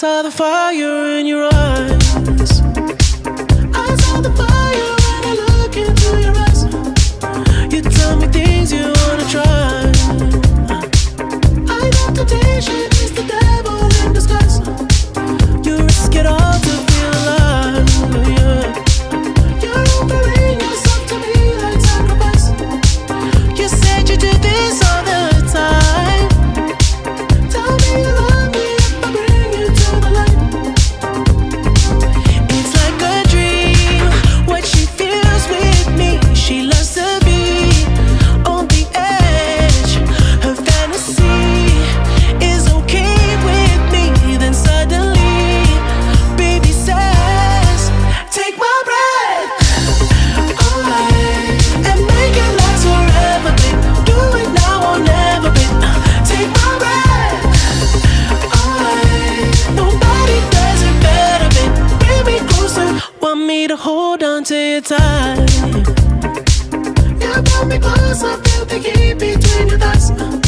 saw the fire in your eyes to your time. You pull me closer, feel the heat between your thighs.